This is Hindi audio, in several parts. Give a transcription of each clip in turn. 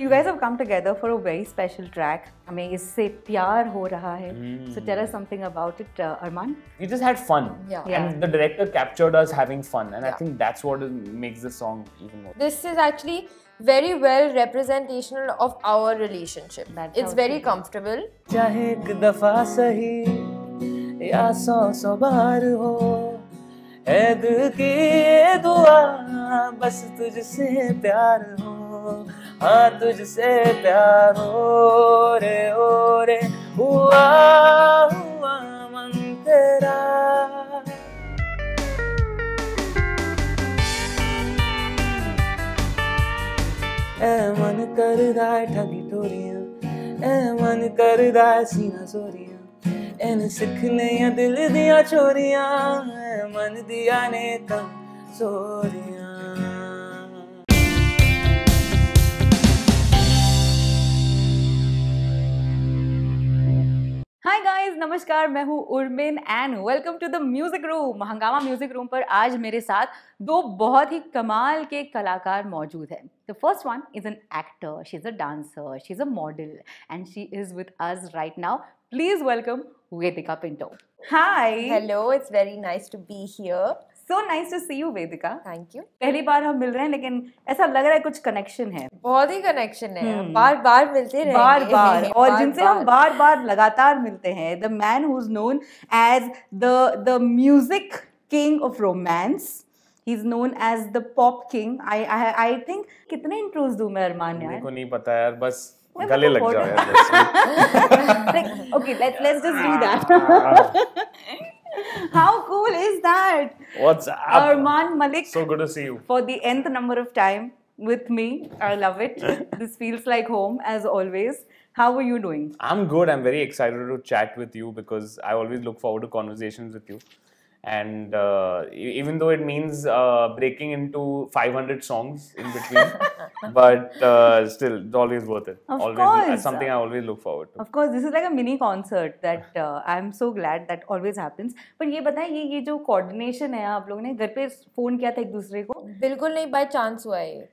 You guys have come together for a very special track. हमें इससे प्यार हो रहा है. So tell us something about it, uh, Arman. we just had fun. Yeah. Yeah. And the director captured us having fun, and I Yeah. think that's what is- makes the song even more. This is actually very well representational of our relationship. That's it's how very it is. comfortable. चाहे एक दफ़ा सही या सौ सौ बार हो है दिल की ये दुआ बस तुझसे प्यार हाँ तुझसे प्यार हो रे ओ रे। हुआ हुआ मन तेरा। मन कर ठगी टोरियाँ ए मन कर सीना सोरियाँ। इन दिल दिया चोरिया मन दिया ने कम सोरियाँ। हाय गाइस नमस्कार मैं हूँ Urmin and welcome to the music room Hungama music room पर आज मेरे साथ दो बहुत ही कमाल के कलाकार मौजूद हैं। The first one is an actor she is a dancer she is a model and she is with us right now please welcome Vedika Pinto hi hello it's very nice to be here. So nice to see you Vedika Thank you. पहली बार हम मिल रहे हैं लेकिन ऐसा लग रहा है कुछ कनेक्शन है। बहुत ही कनेक्शन है। हम्म। बार बार मिलते रहेंगे। बार बार और बार जिनसे हम बार। बार लगातार मिलते हैं the man who is known as the the music king of romance he is known as the pop king I I think कितने इंट्रोज दूँ मैं अरमान मेरे यार को नहीं पता यार बस गले मतलब लग जाओ यार बस। okay let's let's just do that. how cool is that What's up? arman malik So good to see you. for the nth number of time with me i love it this feels like home as always how are you doing I'm good. I'm very excited to chat with you because I always look forward to conversations with you And uh, e- even though it means uh, breaking into 500 songs in between, but uh, still, it's always worth it. Of always, course. That's something I always look forward to. Of course, this is like a mini concert that uh, I'm so glad that always happens. But ये बताएं ये ये जो coordination है आप लोगों ने घर पे फोन किया था एक दूसरे को बिल्कुल नहीं बाय चांस हुआ है ये कसम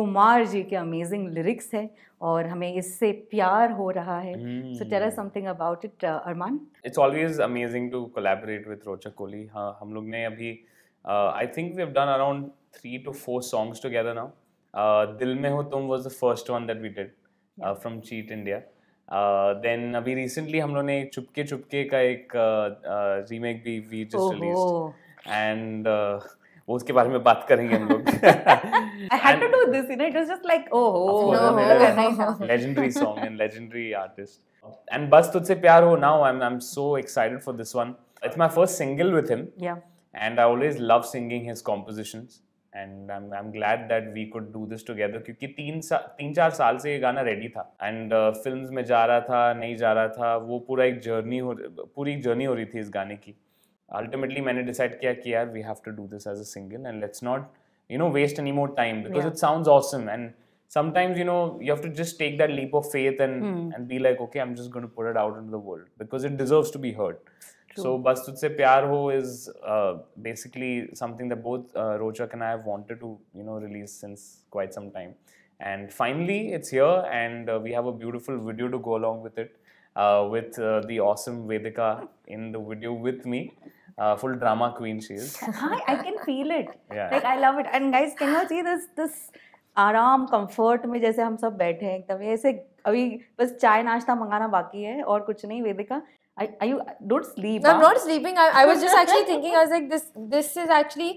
कुमार जी के अमेजिंग लिरिक्स है और हमें इससे प्यार हो रहा है so tell us something about it Armaan It's always amazing to collaborate with Rocha Kohli. हाँ हम लोग ने अभी uh, have done around three to four songs together now. Uh, Dil Mein Ho Tum was the first one that we did uh, from Cheat India. Uh, then अभी recently हम लोग ने चुपके चुपके का एक रीमेक भी just released and uh, वो उसके बारे में बात करेंगे हम लोग I had to do this, you know, it was just like, oh, course, no, no, he legendary song and legendary artist. And बस तुझसे प्यार हो now I'm I'm so excited for this one. It's my first single with him. Yeah. and I always love singing his compositions. And I'm, I'm glad that we could do this together क्योंकि तीन सा, तीन चार साल से ये गाना रेडी था एंड फिल्म्स में जा रहा था नहीं जा रहा था वो पूरा एक जर्नी हो पूरी एक जर्नी हो रही थी इस गाने की अल्टीमेटली मैंने डिसाइड किया कि यार we have to do this as a single and let's not you know waste any more time because Yeah. It sounds awesome and sometimes you know you have to just take that leap of faith and and be like okay i'm just going to put it out into the world because it deserves to be heard so bas tujhse pyar ho is uh, basically something that both uh, rochak and i have wanted to you know release since quite some time and finally it's here and uh, we have a beautiful video to go along with it uh, with uh, the awesome vedika in the video with me uh, full drama queen she is Hi, I can feel it. Yeah. Like I love it. And guys, can you see this this आराम कंफर्ट में जैसे हम सब बैठे हैं एकदम ऐसे अभी बस चाय नाश्ता मंगाना बाकी है और कुछ नहीं Vedika I you don't sleep No, I'm not sleeping. I, I was just actually thinking. I was like, this this is actually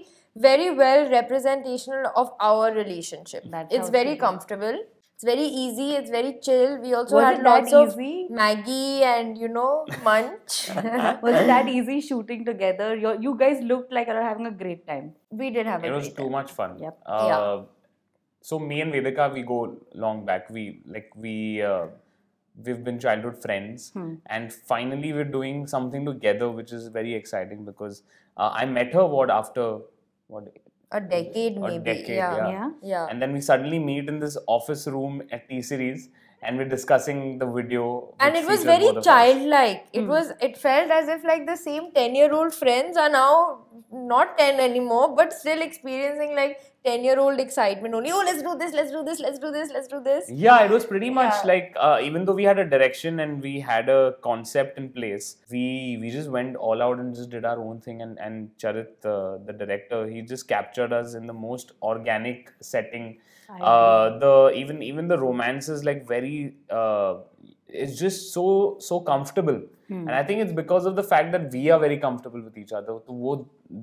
very well representational of our relationship. That's it's very comfortable. It's very easy. It's very chill. We also Was had lots of? Maggie and you know munch. was it that easy shooting together you you guys looked like you were having a great time we did have a it was too time. much fun. Yep. Uh, Yeah. So me and Vedika, we go long back. We like we uh, we've been childhood friends, Hmm. and finally we're doing something together, which is very exciting because uh, I met her what after what A decade, a maybe. decade, yeah. yeah. Yeah. Yeah. and then we suddenly meet in this office room at T Series, and we're discussing the video. and it was very childlike Hmm. it was it felt as if like the same 10 year old friends are now not 10 anymore but still experiencing like 10 year old excitement only oh let's do this let's do this let's do this let's do this Yeah, it was pretty much Yeah. like uh, even though we had a direction and we had a concept in place, we we just went all out and just did our own thing. And and Charit, uh, the director, he just captured us in the most organic setting. Uh, the even even the romance is like very uh, it's just so so comfortable. Hmm. and i think it's because of the fact that we are very comfortable with each other. to wo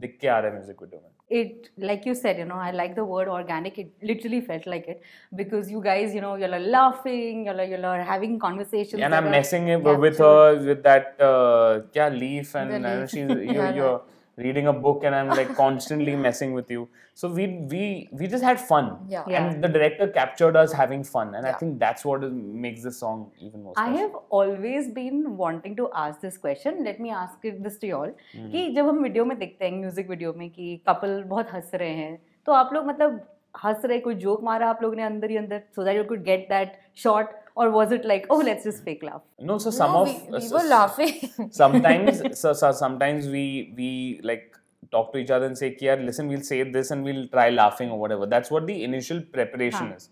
dikh ke aa raha hai music video mein it like you said you know i like the word organic. It literally felt like it. Because you guys you know you're laughing you're you're having conversations and i'm messing with her with that uh, kya leaf and, and she's you, you're reading a book and I'm like constantly messing with you. So we we we just had fun. Yeah. Yeah. And the director captured us having fun, and yeah. I think that's what is, makes the song even more Special. I have always been wanting to ask this question. Let me ask it this to you all. Hmm. कि जब हम वीडियो में देखते हैं म्यूज़िक वीडियो में कि कपल बहुत हंस रहे हैं तो आप लोग मतलब हंस रहे कोई जोक मारा आप लोग ने अंदर ही अंदर so that you could get that shot or was it like, oh, let's just fake laugh? No, so some no, of we, we were so, laughing. sometimes, so, so sometimes we we like talk to each other and say, "Kia, listen, we'll say this and we'll try laughing or whatever." That's what the initial preparation huh. is.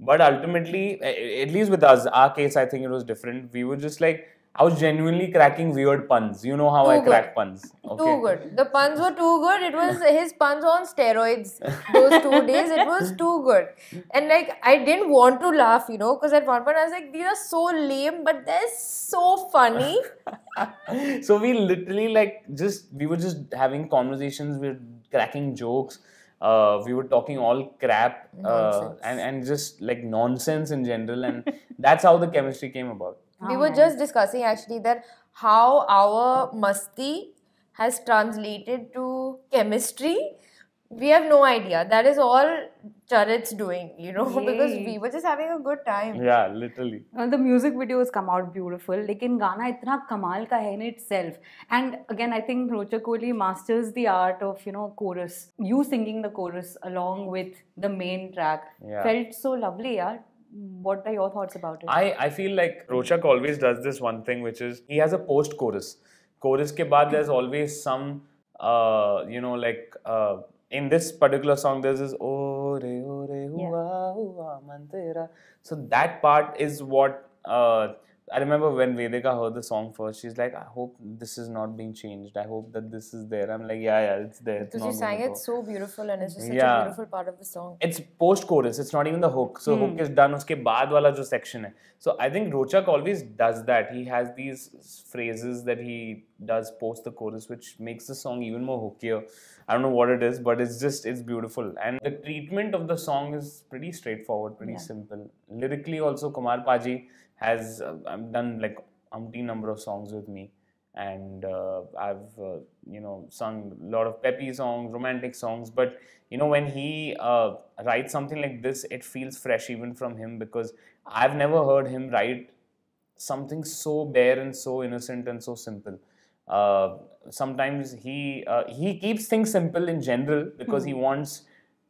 But ultimately, at least with us, our case, I think it was different. We were just like, i was genuinely cracking weird puns. You know how i good. crack puns. Okay. too good. The puns were too good. It was his puns on steroids those two days. It was too good. And like i didn't want to laugh you know because at one point i was like these are so lame but they're so funny. So we literally like just we were just having conversations we were cracking jokes uh, we were talking all crap uh, and, and just like nonsense in general and that's how the chemistry came about we were just discussing actually that how our musti has translated to chemistry. We have no idea. That is all charit's doing you know Yay. because we were just having a good time. Yeah literally. And the music videos come out beautiful like in ghana itna kamal ka hai in itself. And again i think rocha kohli masters the art of you know chorus. You singing the chorus along with the main track yeah. felt so lovely yeah what are your thoughts about it I, I feel like Rochak always does this one thing, which is he has a post chorus. Chorus ke baad there's always some, uh, you know, like uh, in this particular song there's this oh re oh re hua hua man tera. So that part is what uh, I remember when Vedika heard the song first. She's like, I hope this is not being changed. I hope that this is there. I'm like, yeah, yeah, it's there. Because you sang go." it so beautiful and it's just such Yeah. a beautiful part of the song it's post chorus it's not even the hook so hook hmm. is done uske baad wala jo section hai so i think rochak always does that he has these phrases that he does post the chorus which makes the song even more hookier i don't know what it is but it's just it's beautiful and the treatment of the song is pretty straightforward pretty Yeah. simple lyrically also kumar paji has uh, I've done like umpteen number of songs with me and uh, I've uh, you know sung a lot of peppy songs, romantic songs. But you know when he uh, writes something like this, it feels fresh even from him because I've never heard him write something so bare and so innocent and so simple. Uh, sometimes he uh, he keeps things simple in general because he wants.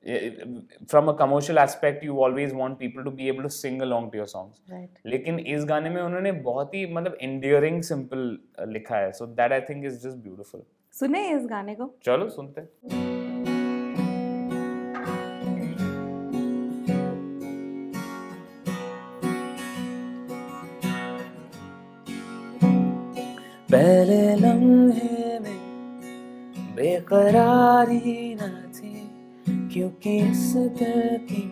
From a commercial aspect you always want people to be able to sing along to your songs लेकिन इस गाने में उन्होंने बहुत ही मतलब इंडियरिंग सिंपल लिखा है। So that I think is just beautiful सुने इस गाने को? चलो सुनते पहले लम्हे में बेकरारी ना क्योंकि इस दिल की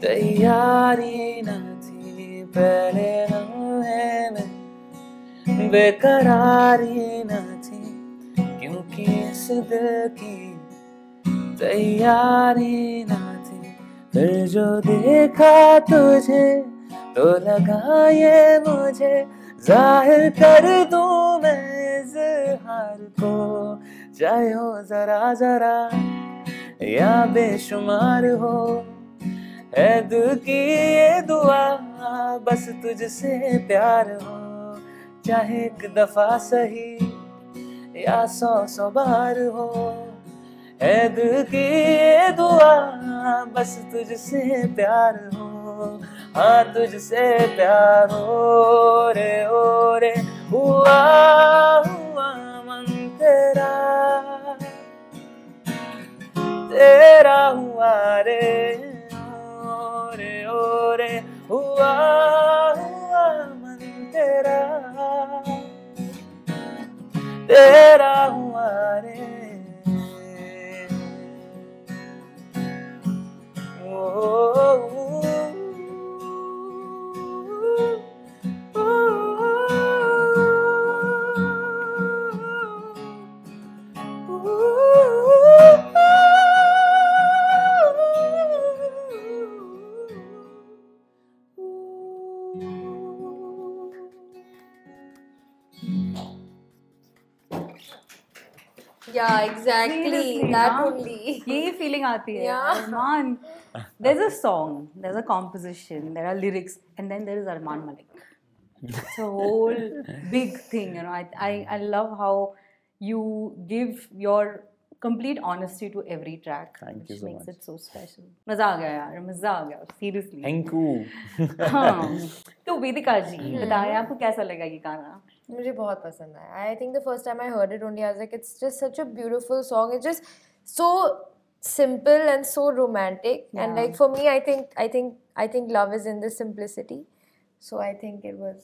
तैयारी न थी? पहले लम्हे बेकरारी न थी। क्योंकि इस दिल की तैयारी न थी? फिर जो देखा तुझे तो लगा ये मुझे। ज़ाहिर कर दूँ मैं इजहार को। चाहे हो जरा जरा। या बेशुमार हो। है दिल की ये दुआ, बस तुझसे प्यार हो। चाहे एक दफ़ा सही या सौ सौ बार हो। है दिल की ये दुआ, बस तुझसे प्यार हो। हाँ तुझसे प्यार हो रे ओ रे। हुआ हुआ, मन तेरा तेरा हुआ रे ओरे ओरे हुआ हुआ मन तेरा। तेरा हुआ exactly. That हाँ? only. यही फीलिंग आती है. Armaan there's a song there's a composition there are lyrics and then there is Arman Malik it's a whole big thing you know I, I I love how you give your complete honesty to every track Thank which you so makes much. it so special मज़ा आ गया यार मज़ा आ गया seriously थैंक यू हाँ उबेदिका जी बताएँ आपको कैसा लगा ये गाना? मुझे बहुत पसंद आया। I think the first time I heard it only आज it's just such a beautiful song it's just so simple and so romantic and like for me I think I think I think love is in the simplicity so I think it was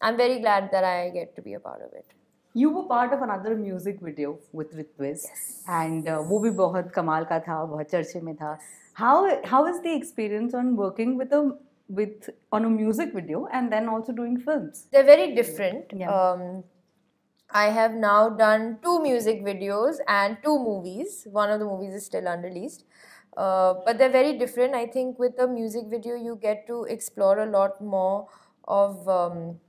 I am very glad that I get to be a part of it you were part of another music video with request and वो भी बहुत कमाल का था बहुत चर्चे में था। How how is the experience on working with a with on a music video and then also doing films. They're very different. Yeah. um i have now done two music videos and two movies. One of the movies is still unreleased. Uh, but they're very different. I think with a music video you get to explore a lot more of um,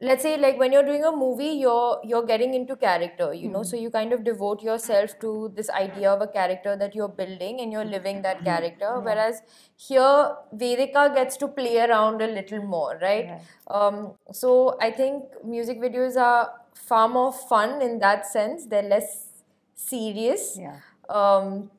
let's say like when you're doing a movie you're you're getting into character you know? So you kind of devote yourself to this idea of a character that you're building and you're living that character. Whereas here vedika gets to play around a little more right? Right. um, so i think music videos are far more fun in that sense. They're less serious. Yeah. Um,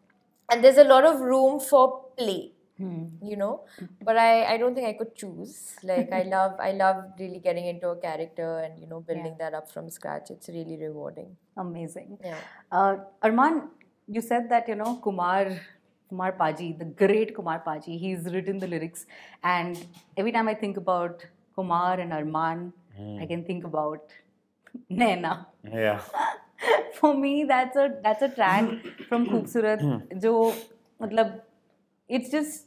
and there's a lot of room for play Hmm. you know? Hmm. But i i don't think i could choose. Like i love i love really getting into a character and you know building yeah. that up from scratch. It's really rewarding. Amazing. Yeah. Uh, arman you said that you know kumar kumar paji the great kumar paji he's written the lyrics. And every time i think about kumar and arman i hmm. can think about naina. Yeah. For me that's a that's a track from khoobsurat jo matlab it's just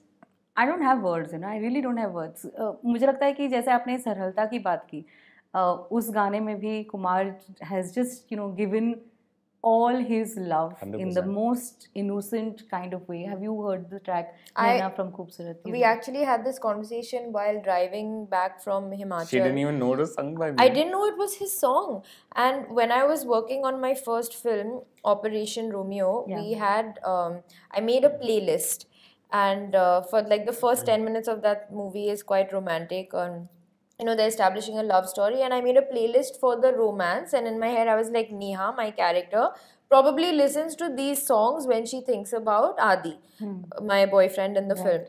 I don't have words you know I really don't have words uh, मुझे लगता है कि जैसे आपने सरलता की बात की uh, उस गाने में भी Kumar has just you know given all his love in the 100%. most innocent kind of way have you heard the track I- Naina from खूबसूरत You we actually had this conversation while driving back from himachal She didn't even know the song by me. I didn't know it was his song. And when I was working on my first film, Operation Romeo, Yeah. we had um, I made a playlist, and uh, for like the first ten minutes of that movie is quite romantic. and you know they're establishing a love story, and I made a playlist for the romance. And in my head, I was like, Neha, my character, probably listens to these songs when she thinks about Adi, my boyfriend in the film.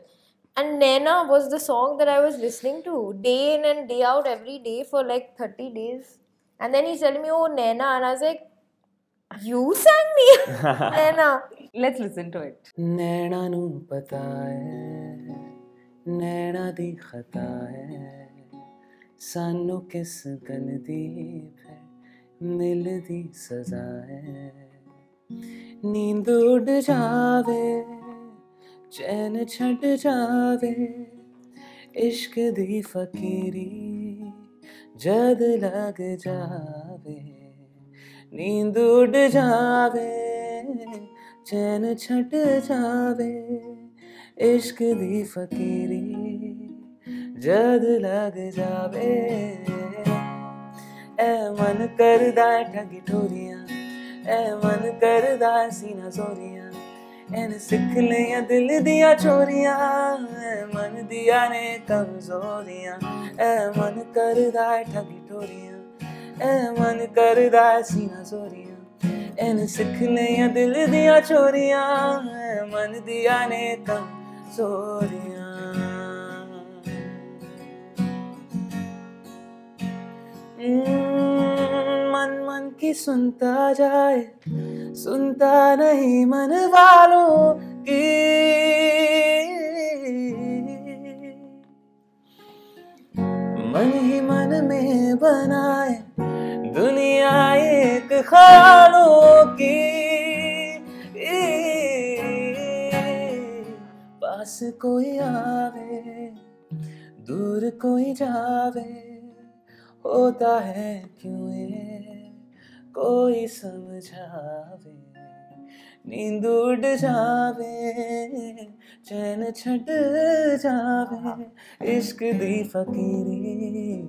And Naina was the song that I was listening to day in and day out every day for like 30 days. And then he's telling me, oh, Naina. And I was like, you sang me? Naina. Let's listen to it Naina नु पता है, नैना दी खता है, सानू किस गल दी फिर मिलदी सजा है। नींद उड़ जावे, चैन छड़ जावे, इश्क दी फकीरी जद लग जावे। नींद उड़ जावे चैन छट जावे, इश्क दी फकीरी जद लग जावे। ए मन करदा ठगी ठोरियाँ ए मन करदा सीना सोरिया एन सिख लिया दिल दिया चोरिया ए मन दिया ने कमजोरिया ए मन करदा ठगी ठोरियाँ ए मन करदा सीना सोरिया। एन सिख लिया दिल दिया चोरियाँ, मन दिया ने कमजोरियाँ मन मन की सुनता जाए, सुनता नहीं मन वालों की। मन ही मन में बनाए ख्यालों की। पास कोई आवे, दूर कोई जावे, होता है क्यों ये? कोई समझावे, नींद उड़ जावे, चैन छट जावे, इश्क दी फकीरी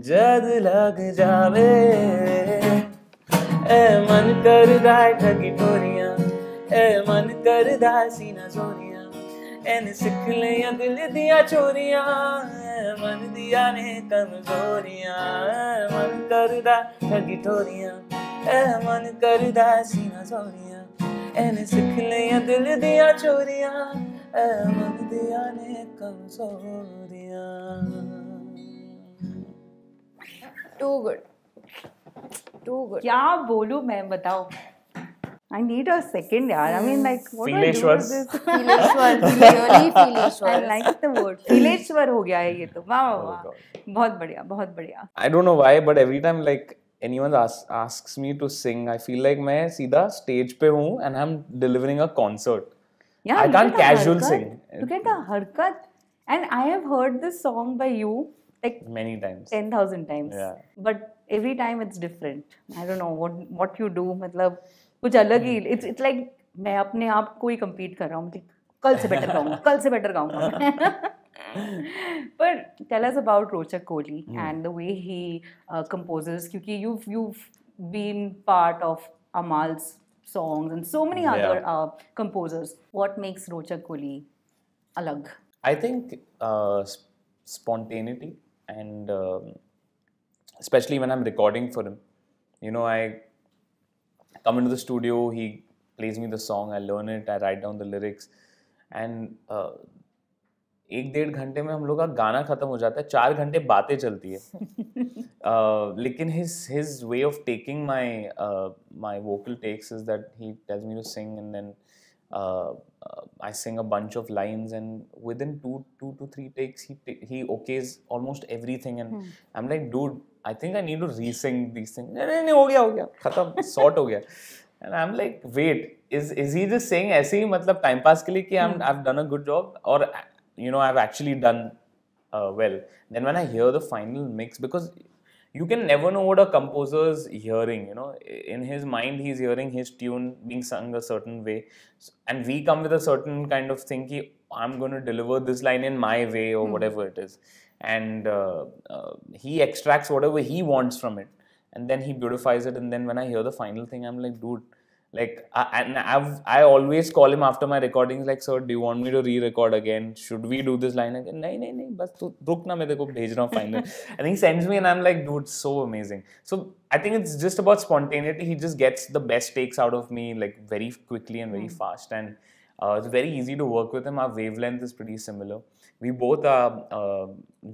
जद लग जावे। ए, मन करदा ठगी टोरियाँ ए, मन करदा सीना जोरियाँ एन सिख लिया दिल दिया चोरियाँ। मन दिया ने कमजोरियाँ। मन करदा ठगी टोरियाँ ए, मन करदा सीना जोरियाँ एन सिख लिया दिल दिया चोरियाँ। ए, मन दिया ने कमजोरियाँ। टू गुड टू गुड क्या बोलूँ मैं बताओ I need a second, यार. I mean, like, what do I do with this? फीलेश्वर really I like the word. फीलेश्वर हो गया है ये तो. वाह वाह Oh, वाह. God. बहुत बढ़िया, बहुत बढ़िया. I don't know why, but every time like anyone asks asks me to sing, I feel like मैं सीधा stage पे हूँ and I'm delivering a concert. Yeah, I can't casual harkat. sing. Look at the harkat. And I have heard this song by you like Many times. 10,000 times. Yeah. But every time it's different. I don't know what what you do. मतलब कुछ अलग ही. It's it's like मैं अपने आप को ही compete कर रहा हूँ. मतलब कल से better गाऊंगा. कल से better गाऊंगा. but tell us about Rochak Kohli and the way he uh, composes. क्योंकि you've you've been part of Amal's songs and so many other Yeah. uh, composers. What makes Rochak Kohli alag? I think uh, sp- spontaneity and um, especially when I'm recording for him, you know, I come into the studio, he plays me the song, I learn it, I write down the lyrics, and uh, एक डेढ़ घंटे में हम लोग का गाना खत्म हो जाता है चार घंटे बातें चलती है uh, लेकिन his his way of taking my uh, my vocal takes is that he tells me to sing and then uh, uh, I sing a bunch of lines and within two two to three takes he ta- he okays almost everything and I'm like dude I think I need to re-sing these things नहीं नहीं नहीं हो गया हो गया खत्म sort हो गया and I'm like wait is is he just saying ऐसे ही मतलब time pass के लिए कि I'm I've done a good job or you know I've actually done uh, well then when I hear the final mix because you can never know what a composer's hearing you know in his mind he's hearing his tune being sung a certain way. And we come with a certain kind of thing ki, i'm going to deliver this line in my way or whatever it is. And uh, uh, he extracts whatever he wants from it and then he beautifies it and then when i hear the final thing i'm like dude like I, and I've I always call him after my recordings like sir do you want me to re-record again should we do this line again नहीं नहीं नहीं बस तू रुक ना मैं तेरे को भेज रहा हूँ final and he sends me and I'm like dude so amazing so I think it's just about spontaneity he just gets the best takes out of me like very quickly and very fast and uh, it's very easy to work with him. Our wavelength is pretty similar. We both are uh,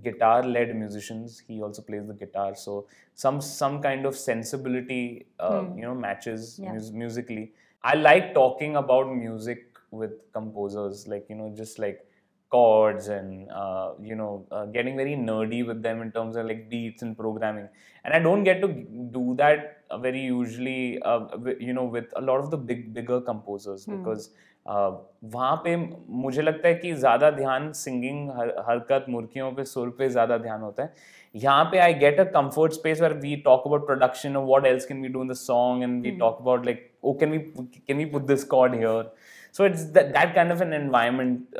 guitar led musicians. He also plays the guitar. So some some kind of sensibility uh, you know matches Yeah. mus- musically. I like talking about music with composers like you know just like chords and uh, you know uh, getting very nerdy with them in terms of like beats and programming. And i don't get to do that very usually uh, you know with a lot of the big bigger composers because uh, वहाँ पे मुझे लगता है कि ज़्यादा ध्यान सिंगिंग हरकत मुर्खियों पे सुर पे ज़्यादा ध्यान होता है। यहाँ पे I get a comfort space where we talk about production what else can we do in the song and we talk about like oh can we can we put this code here so it's that kind of an environment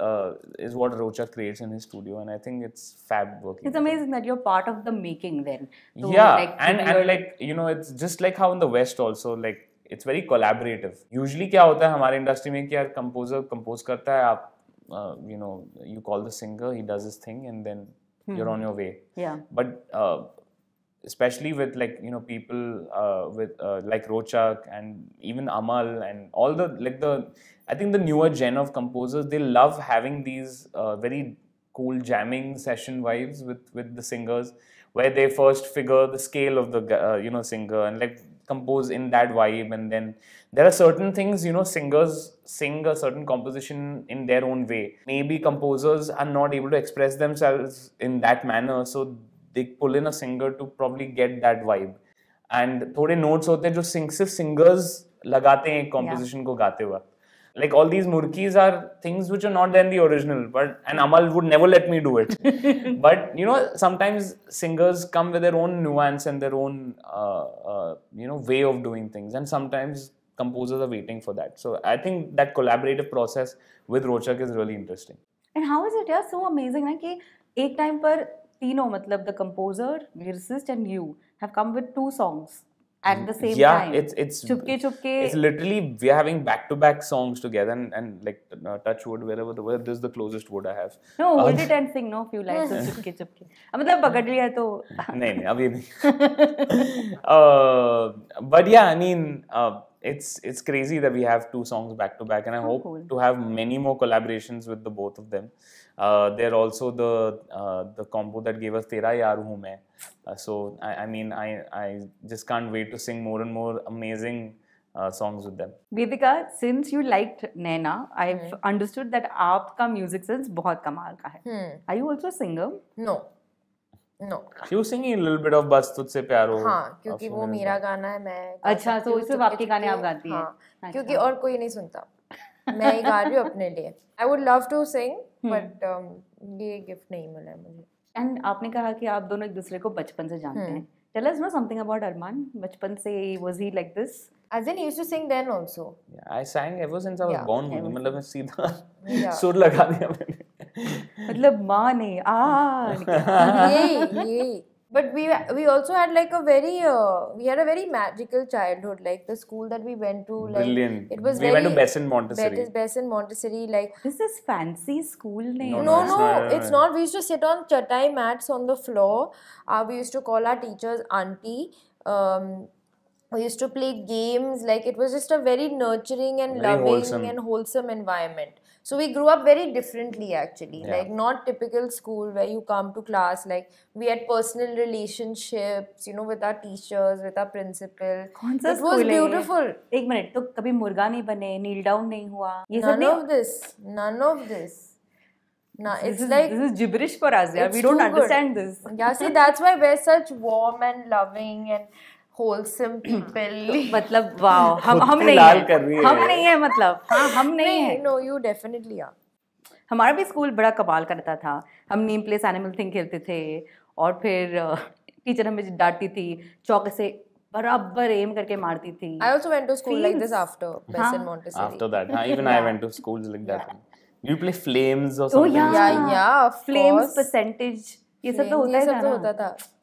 is what Rochak creates in studio and I think it's fab working it's amazing that you are part of the making then yeah and and like you no it's just like how in the west also like it's very collaborative. Usually क्या होता है हमारे इंडस्ट्री में कि यार composer compose करता है आप uh, you know you call the singer he does his thing and then you're on your way. Yeah. But uh, especially with like you know people uh, with uh, like Rochak and even Amal and all the like the I think the newer gen of composers they love having these uh, very cool jamming session vibes with with the singers where they first figure the scale of the gu- uh, you know singer and like compose in that vibe and then there are certain things you know singers sing a certain composition in their own way maybe composers are not able to express themselves in that manner so they pull in a singer to probably get that vibe and थोड़े notes होते हैं जो sing, सिर्फ singers लगाते हैं composition को गाते हुए like all these murkis are things which are not there in the original but and amal would never let me do it but you know sometimes singers come with their own nuance and their own uh, uh, you know way of doing things and sometimes composers are waiting for that so i think that collaborative process with rochak is really interesting and how is it यार सो अमेजिंग ना कि एक टाइम पर तीनों मतलब the composer lyricist and you have come with two songs At the same yeah time it's it's Chupke Chupke it's literally we are having back to back songs together and, and like uh, touch wood wherever the where this is the closest wood i have no hold it and sing no few lines Chupke Chupke अब मतलब पकड़ लिया तो नहीं नहीं अभी नहीं uh, but yeah i mean uh, it's it's crazy that we have two songs back to back and i hope cool. to have many more collaborations with the both of them uh, they're also the uh, the combo that gave us tera yaar hu main uh, so I, I mean i i just can't wait to sing more and more amazing uh, songs with them Vedika since you like Naina I have understood that आपका म्यूज़िक सेंस बहुत कमाल का है Hmm. Are you also singer No. No. she was singing a little bit of bas tujhse pyar ho हाँ क्योंकि वो मेरा गाना है मैं अच्छा, तो हूँ सिर्फ़ आपके गाने आप गाती हैं। हाँ, अच्छा। क्योंकि और कोई नहीं सुनता मैं ही गा रही हूँ अपने लिए I would love to sing but ये गिफ्ट नहीं मिला है मुझे। एंड आपने कहा कि आप दोनों एक दूसरे को बचपन से जानते हैं। Tell us no something about Armaan बचपन से was he like this as in used to sing then also Yeah, I sang ever since I was Yeah, born. मतलब मैं सीधा Yeah. सुर लगा दिया मैंने। मतलब माँ ने आ ये yay but we we also had like a very uh, we had a very magical childhood like the school that we went to like Brilliant. it was We very went to Besant Montessori. Betis, Besant Montessori like This is fancy school name. No, no it's no not, it's not we used to sit on chatai mats on the floor uh, we used to call our teachers auntie um, we used to play games like it was just a very nurturing and Very loving wholesome. and wholesome environment so we grew up very differently actually Yeah. like not typical school where you come to class like we had personal relationships you know with our teachers with our principal कौन सा it was school है ये? beautiful एक मिनट तो कभी मुर्गा नहीं बने नील डाउन नहीं हुआ ये सब none नहीं of this none of this nah, This it's is- like this is gibberish for us yeah it's we don't too good. understand this Yeah, see, that's why we're such warm and loving and wholesome तो पीपल मतलब वाओ हम हम नहीं है। हम नहीं है मतलब। हाँ हम नहीं है। नो यू डेफिनेटली आर हमारा भी स्कूल बड़ा कमाल करता था। हम नेम प्लेस एनिमल थिंग खेलते थे और फिर टीचर हमें डांटती थी चौक से बराबर एम करके मारती थी। I also went to school like this after बेसन मोंटेसरी आफ्टर दैट हाँ even I went to schools like that you play flames or something yeah yeah flames percentage ये सब तो होता ही था।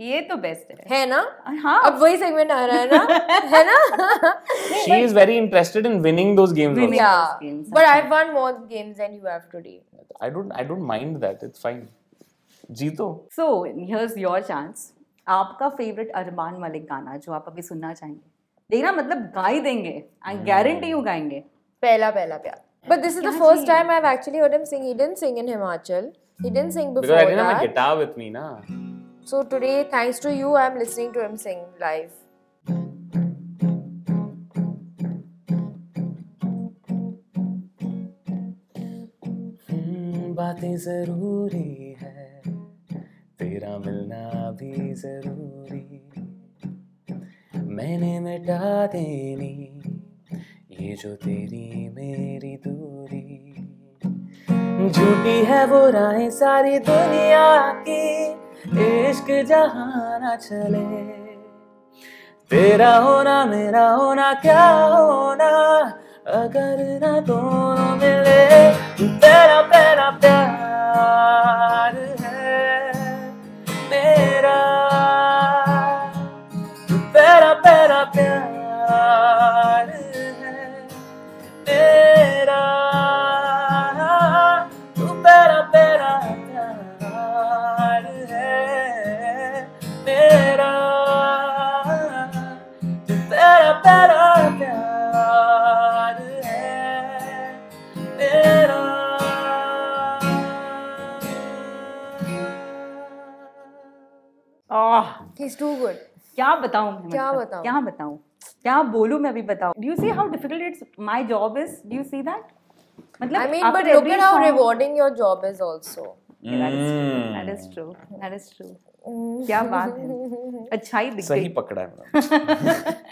ये तो बेस्ट है है ना? हाँ अब वही segment आ रहा है ना? है ना? She is very interested in winning those games. Winning. Also. yeah. games, But I've won more games than you have today. I don't. I don't mind that. It's fine. जीतो. so here's your chance आपका फेवरेट अरमान मलिक गाना जो आप अभी सुनना चाहेंगे देखना मतलब गा ही देंगे आई गारंटी यू गाएँगे Pehla Pyar. But this is the क्या first चाहिए? time I've actually heard him sing. He didn't sing in Himachal. He didn't sing Because before I didn't have my that. guitar with me, na. So today, thanks to you, I'm listening to him sing live. हम्म, बातें ज़रूरी है। तेरा मिलना भी ज़रूरी। मैंने मिटा देनी ये जो तेरी मेरी दूरी। झूठी है वो राहें सारी दुनिया की। इश्क जहाँ ना चले। तेरा होना मेरा होना, क्या होना? अगर ना दोनों मिले, तेरा तेरा प्यार he's too good क्या बताऊँ मैं क्या मतलब? बताऊँ? क्या बताऊँ क्या बोलूँ मैं अभी बताऊँ do you see how difficult it's my job is do you see that मतलब I mean after but look every at how song- rewarding your job is also Yeah, that is true. Mm. That is true. That is true. क्या बात है अच्छा ही दिख सही पकड़ा है मैंने